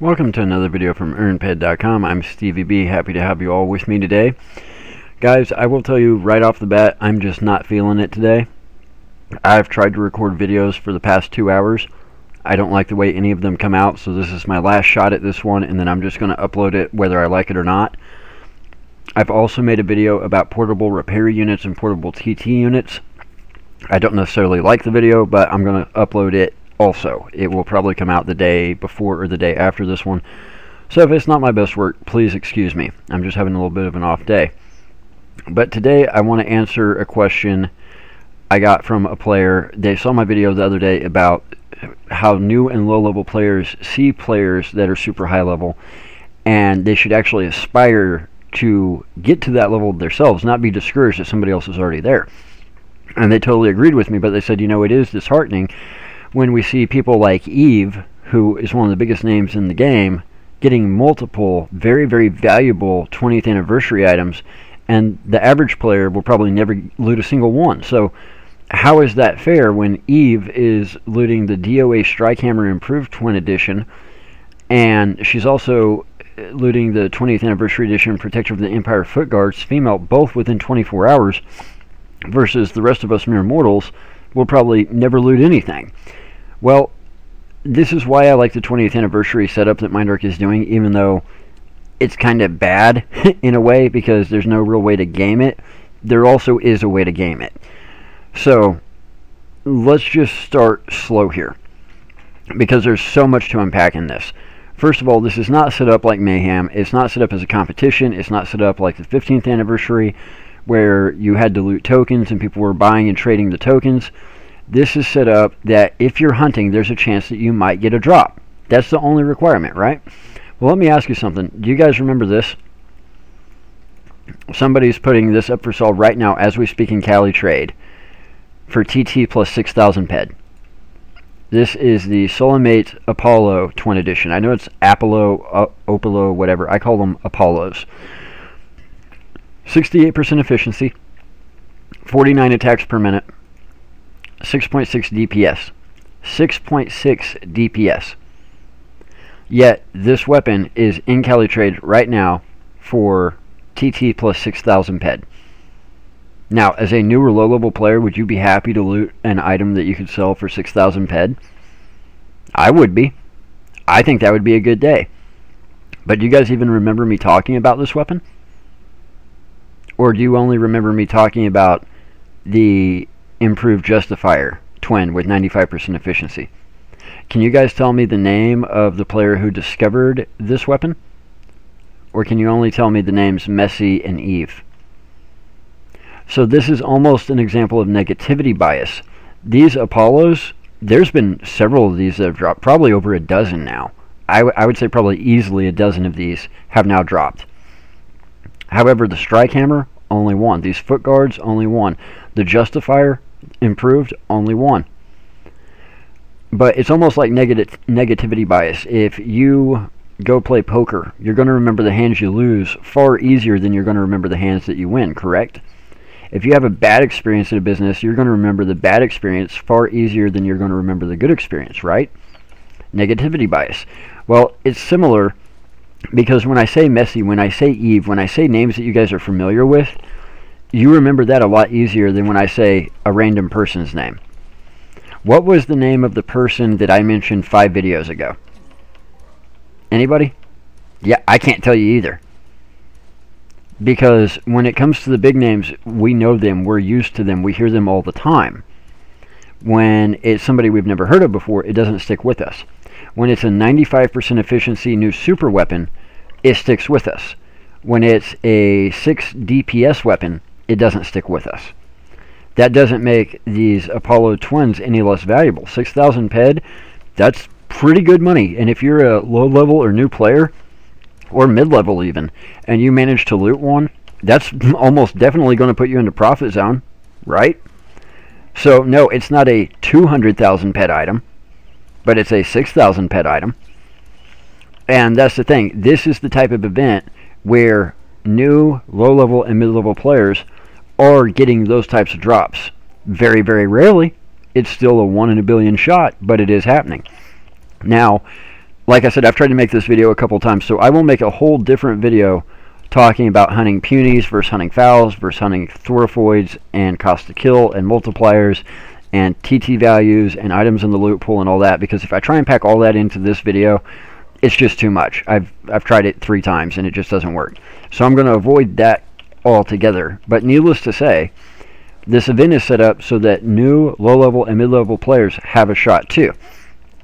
Welcome to another video from EarnPed.com. I'm Stevie B. Happy to have you all with me today. Guys, I will tell you right off the bat, I'm just not feeling it today. I've tried to record videos for the past two hours. I don't like the way any of them come out, so this is my last shot at this one, and then I'm just going to upload it whether I like it or not. I've also made a video about portable repair units and portable TT units. I don't necessarily like the video, but I'm going to upload it also. It will probably come out the day before or the day after this one. So if it's not my best work, please excuse me. I'm just having a little bit of an off day. But today I want to answer a question I got from a player. They saw my video the other day about how new and low level players see players that are super high level and they should actually aspire to get to that level themselves, not be discouraged that somebody else is already there. And they totally agreed with me, but they said, you know, it is disheartening when we see people like Eve, who is one of the biggest names in the game, getting multiple very, very valuable 20th anniversary items, and the average player will probably never loot a single one. So, how is that fair when Eve is looting the DOA Strikehammer Improved Twin Edition, and she's also uh, looting the 20th anniversary edition Protector of the Empire Foot Guards, female, both within 24 hours, versus the rest of us mere mortals will probably never loot anything. Well, this is why I like the 20th anniversary setup that Mindark is doing, even though it's kind of bad in a way because there's no real way to game it. There also is a way to game it. So, let's just start slow here because there's so much to unpack in this. First of all, this is not set up like Mayhem. It's not set up as a competition. It's not set up like the 15th anniversary where you had to loot tokens and people were buying and trading the tokens. This is set up that if you're hunting, there's a chance that you might get a drop. That's the only requirement, right? Well, let me ask you something. Do you guys remember this? Somebody's putting this up for sale right now as we speak in Cali Trade for TT plus 6,000 PED. This is the Solimate Apollo Twin Edition. I know it's Apollo, uh, Opolo, whatever. I call them Apollos. 68% efficiency, 49 attacks per minute, 6.6 DPS. 6.6 DPS. Yet, this weapon is in Cali Trade right now for TT plus 6,000 PED. Now, as a newer low level player, would you be happy to loot an item that you could sell for 6,000 PED? I would be. I think that would be a good day. But do you guys even remember me talking about this weapon? Or do you only remember me talking about the improved Justifier twin with 95% efficiency? Can you guys tell me the name of the player who discovered this weapon? Or can you only tell me the names Messi and Eve? So this is almost an example of negativity bias. These Apollos, there's been several of these that have dropped, probably over a dozen now. I, I would say probably easily a dozen of these have now dropped. However, the strike hammer, only one. These foot guards, only one. The justifier, improved, only one. But it's almost like negative negativity bias. If you go play poker, you're going to remember the hands you lose far easier than you're going to remember the hands that you win, correct? If you have a bad experience in a business, you're going to remember the bad experience far easier than you're going to remember the good experience, right? Negativity bias. Well, it's similar because when I say Messi, when I say Eve, when I say names that you guys are familiar with, you remember that a lot easier than when I say a random person's name. What was the name of the person that I mentioned five videos ago? Anybody? Yeah, I can't tell you either because when it comes to the big names, we know them, we're used to them, we hear them all the time. When it's somebody we've never heard of before, it doesn't stick with us. When it's a 95% efficiency new super weapon, it sticks with us. When it's a 6 DPS weapon, it doesn't stick with us. That doesn't make these Apollo twins any less valuable. 6,000 PED, that's pretty good money. And if you're a low level or new player, or mid-level even, and you manage to loot one, that's almost definitely going to put you into profit zone, right? So no, it's not a 200,000 PED item, but it's a 6,000 PED item. And that's the thing. This is the type of event where new low-level and mid-level players are getting those types of drops. Very, very rarely. It's still a one in a billion shot, but it is happening. Now, like I said, I've tried to make this video a couple times, so I will make a whole different video talking about hunting punies versus hunting fouls versus hunting thorifoids and cost to kill and multipliers and TT values and items in the loot pool and all that because if I try and pack all that into this video it's just too much. I've I've tried it three times and it just doesn't work. So I'm going to avoid that altogether. But needless to say, this event is set up so that new low-level and mid-level players have a shot too.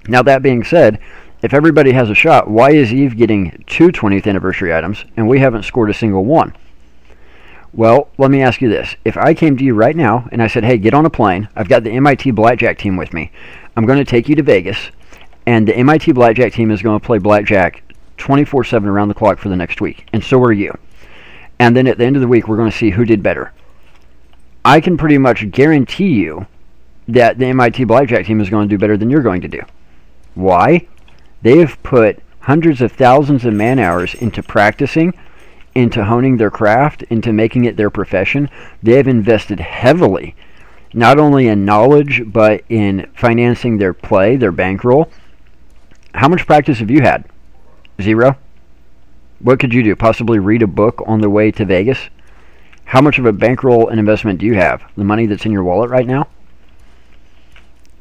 Now that being said, if everybody has a shot, why is Eve getting two 20th anniversary items and we haven't scored a single one? Well, let me ask you this. If I came to you right now and I said, hey, get on a plane, I've got the MIT Blackjack team with me, I'm going to take you to Vegas, and the MIT Blackjack team is going to play Blackjack 24 7 around the clock for the next week, and so are you. And then at the end of the week, we're going to see who did better. I can pretty much guarantee you that the MIT Blackjack team is going to do better than you're going to do. Why? They have put hundreds of thousands of man hours into practicing, into honing their craft, into making it their profession. They have invested heavily, not only in knowledge, but in financing their play, their bankroll. How much practice have you had? Zero? What could you do? Possibly read a book on the way to Vegas? How much of a bankroll and investment do you have? The money that's in your wallet right now?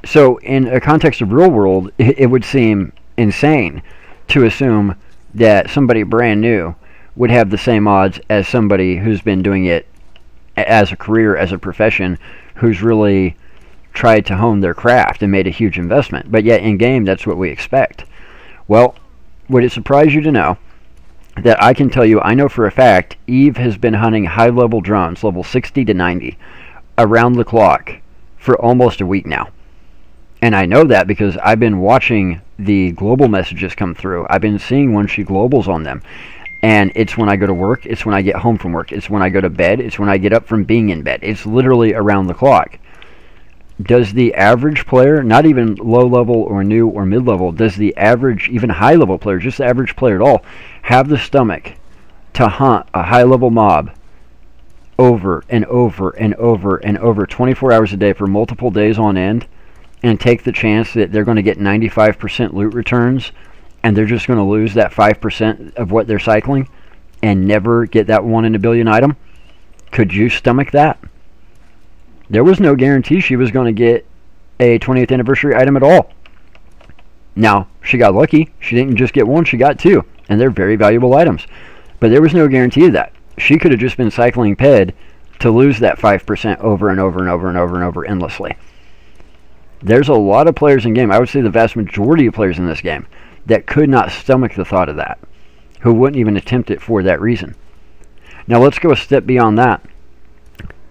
So, in a context of real world, it would seem insane to assume that somebody brand new would have the same odds as somebody who's been doing it as a career, as a profession, who's really tried to hone their craft and made a huge investment. But yet, in game, that's what we expect. Well, would it surprise you to know that I can tell you, I know for a fact, Eve has been hunting high level drones, level 60 to 90, around the clock for almost a week now. And I know that because I've been watching the global messages come through. I've been seeing when she globals on them. And it's when I go to work, it's when I get home from work, it's when I go to bed, it's when I get up from being in bed. It's literally around the clock. Does the average player, not even low level or new or mid level, does the average, even high level player, just the average player at all, have the stomach to hunt a high level mob over and over and over and over 24 hours a day for multiple days on end? and take the chance that they're going to get 95% loot returns and they're just going to lose that 5% of what they're cycling and never get that one in a billion item? Could you stomach that? There was no guarantee she was going to get a 20th anniversary item at all. Now, she got lucky. She didn't just get one, she got two. And they're very valuable items. But there was no guarantee of that. She could have just been cycling PED to lose that 5% over and over and over and over and over endlessly there's a lot of players in game. I would say the vast majority of players in this game that could not stomach the thought of that, who wouldn't even attempt it for that reason. Now let's go a step beyond that.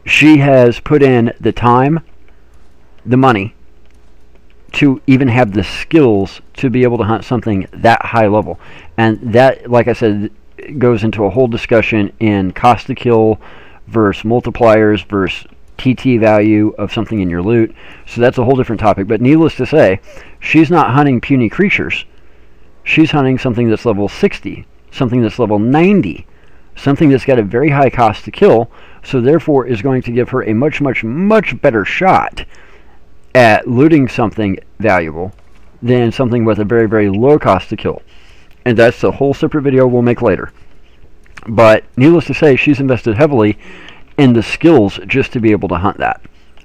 She has put in the time, the money, to even have the skills to be able to hunt something that high level. And that, like I said, goes into a whole discussion in cost to kill versus multipliers versus TT value of something in your loot. So that's a whole different topic. But needless to say, she's not hunting puny creatures. She's hunting something that's level 60, something that's level 90, something that's got a very high cost to kill, so therefore is going to give her a much, much, much better shot at looting something valuable than something with a very, very low cost to kill. And that's a whole separate video we'll make later. But needless to say, she's invested heavily in the skills just to be able to hunt that.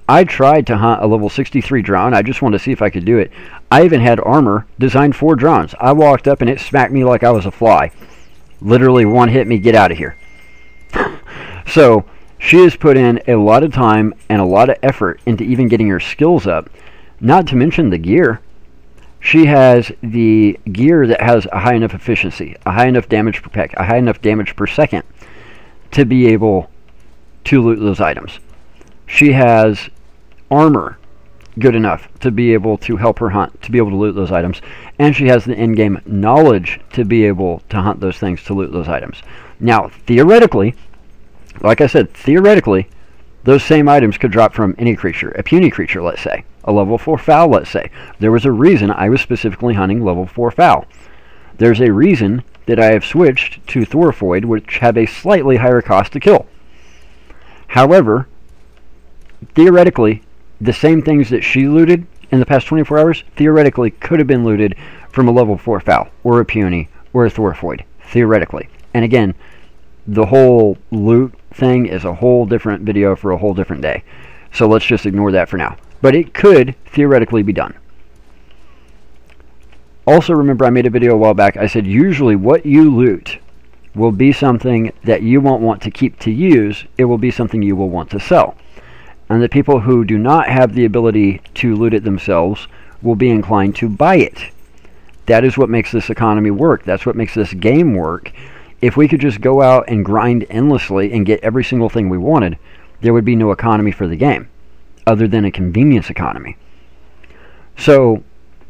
I tried to hunt a level 63 drone. I just wanted to see if I could do it. I even had armor designed for drones. I walked up and it smacked me like I was a fly. Literally one hit me, get out of here. so she has put in a lot of time and a lot of effort into even getting her skills up. Not to mention the gear. She has the gear that has a high enough efficiency, a high enough damage per PEC, a high enough damage per second to be able to loot those items. She has armor good enough to be able to help her hunt, to be able to loot those items, and she has the in-game knowledge to be able to hunt those things, to loot those items. Now, theoretically, like I said, theoretically, those same items could drop from any creature, a puny creature, let's say, a level 4 foul, let's say. There was a reason I was specifically hunting level 4 foul. There's a reason that I have switched to Thorifoid, which have a slightly higher cost to kill. However, theoretically, the same things that she looted in the past 24 hours theoretically could have been looted from a level 4 foul, or a puny, or a Thorifoid. Theoretically. And again, the whole loot thing is a whole different video for a whole different day. So let's just ignore that for now. But it could theoretically be done. Also, remember I made a video a while back. I said usually what you loot will be something that you won't want to keep to use. It will be something you will want to sell. And the people who do not have the ability to loot it themselves will be inclined to buy it. That is what makes this economy work. That's what makes this game work. If we could just go out and grind endlessly and get every single thing we wanted, there would be no economy for the game other than a convenience economy. So,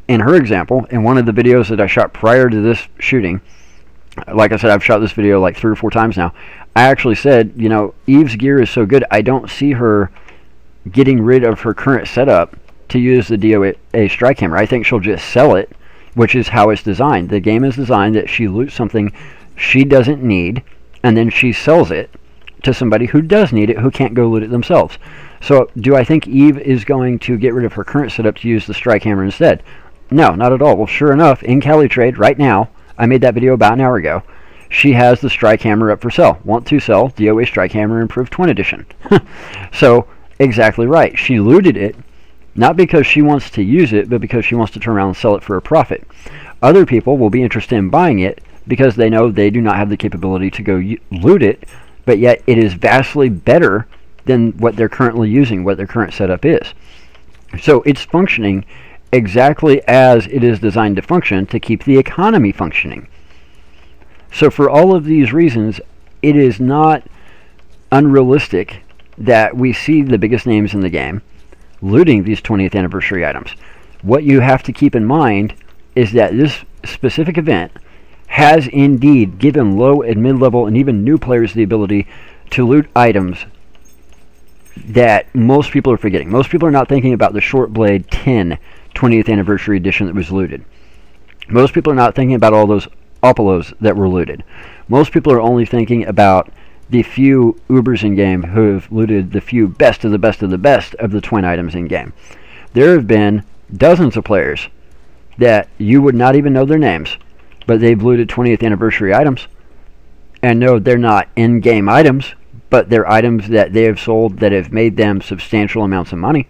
in her example, in one of the videos that I shot prior to this shooting, like I said, I've shot this video like three or four times now. I actually said, you know, Eve's gear is so good, I don't see her getting rid of her current setup to use the DOA strike hammer. I think she'll just sell it, which is how it's designed. The game is designed that she loots something she doesn't need, and then she sells it to somebody who does need it, who can't go loot it themselves. So, do I think Eve is going to get rid of her current setup to use the strike hammer instead? No, not at all. Well, sure enough, in Cali Trade right now, I made that video about an hour ago. She has the strike hammer up for sale. Want to sell DOA strike hammer improved twin edition. so, exactly right. She looted it not because she wants to use it, but because she wants to turn around and sell it for a profit. Other people will be interested in buying it because they know they do not have the capability to go loot it, but yet it is vastly better than what they're currently using, what their current setup is. So it's functioning exactly as it is designed to function to keep the economy functioning. So for all of these reasons, it is not unrealistic that we see the biggest names in the game looting these 20th anniversary items. What you have to keep in mind is that this specific event has indeed given low and mid-level and even new players the ability to loot items that most people are forgetting. Most people are not thinking about the Short Blade 10 20th anniversary edition that was looted. Most people are not thinking about all those Opolos that were looted. Most people are only thinking about the few Ubers in game who have looted the few best of the best of the best of the twin items in game. There have been dozens of players that you would not even know their names, but they've looted 20th anniversary items. And no, they're not in game items, but they're items that they have sold that have made them substantial amounts of money.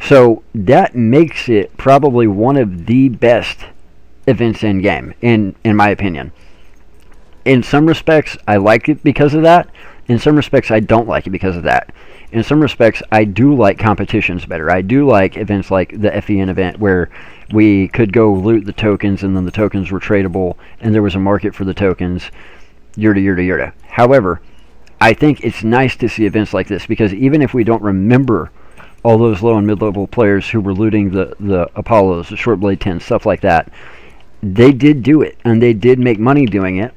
So that makes it probably one of the best events in game, in in my opinion. In some respects, I like it because of that. In some respects, I don't like it because of that. In some respects, I do like competitions better. I do like events like the FEN event where we could go loot the tokens and then the tokens were tradable and there was a market for the tokens, year to year to year to. However, I think it's nice to see events like this because even if we don't remember all those low and mid-level players who were looting the, the Apollos, the short blade 10, stuff like that, they did do it and they did make money doing it.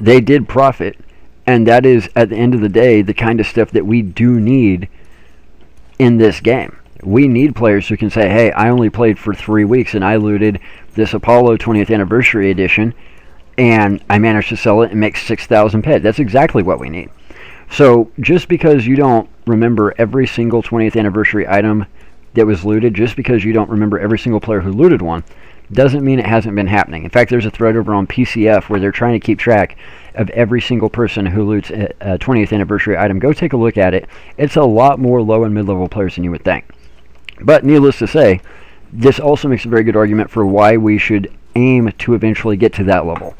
They did profit and that is at the end of the day the kind of stuff that we do need in this game we need players who can say, hey, I only played for three weeks and I looted this Apollo 20th anniversary edition and I managed to sell it and make 6,000 ped. That's exactly what we need. So just because you don't remember every single 20th anniversary item that was looted, just because you don't remember every single player who looted one, doesn't mean it hasn't been happening. In fact, there's a thread over on PCF where they're trying to keep track of every single person who loots a, a 20th anniversary item. Go take a look at it. It's a lot more low and mid-level players than you would think. But needless to say, this also makes a very good argument for why we should aim to eventually get to that level.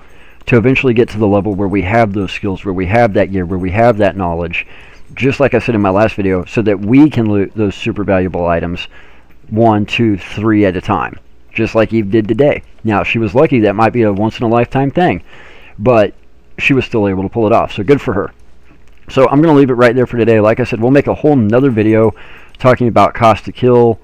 To eventually get to the level where we have those skills, where we have that gear, where we have that knowledge, just like I said in my last video, so that we can loot those super valuable items one, two, three at a time, just like Eve did today. Now, she was lucky that might be a once in a lifetime thing, but she was still able to pull it off, so good for her. So I'm going to leave it right there for today. Like I said, we'll make a whole nother video talking about cost to kill,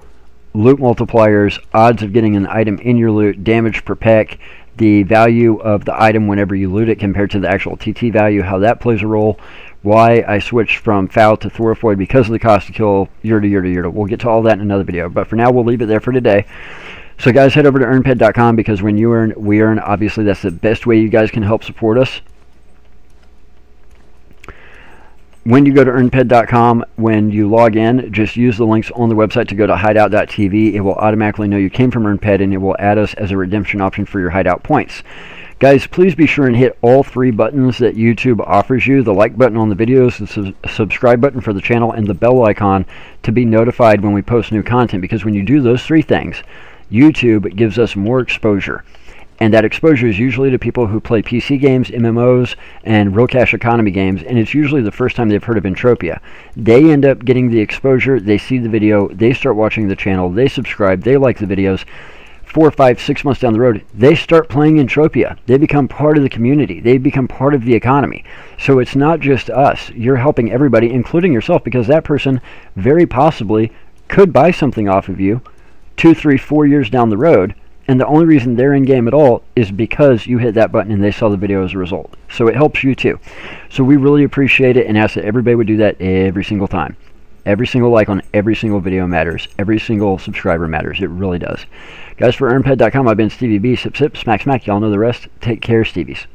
loot multipliers, odds of getting an item in your loot, damage per PEC, the value of the item whenever you loot it compared to the actual TT value, how that plays a role, why I switched from foul to Thorifoid because of the cost to kill year to year to year to. We'll get to all that in another video, but for now we'll leave it there for today. So guys, head over to earnped.com because when you earn, we earn. Obviously, that's the best way you guys can help support us. when you go to earnped.com, when you log in, just use the links on the website to go to hideout.tv. It will automatically know you came from EarnPed and it will add us as a redemption option for your hideout points. Guys, please be sure and hit all three buttons that YouTube offers you the like button on the videos, the su subscribe button for the channel, and the bell icon to be notified when we post new content. Because when you do those three things, YouTube gives us more exposure and that exposure is usually to people who play PC games, MMOs, and real cash economy games, and it's usually the first time they've heard of Entropia. They end up getting the exposure, they see the video, they start watching the channel, they subscribe, they like the videos. Four, five, six months down the road, they start playing Entropia. They become part of the community. They become part of the economy. So it's not just us. You're helping everybody, including yourself, because that person very possibly could buy something off of you two, three, four years down the road and the only reason they're in game at all is because you hit that button and they saw the video as a result. So it helps you too. So we really appreciate it and ask that everybody would do that every single time. Every single like on every single video matters. Every single subscriber matters. It really does. Guys, for earnped.com, I've been Stevie B. Sip, sip, smack, smack. Y'all know the rest. Take care, Stevies.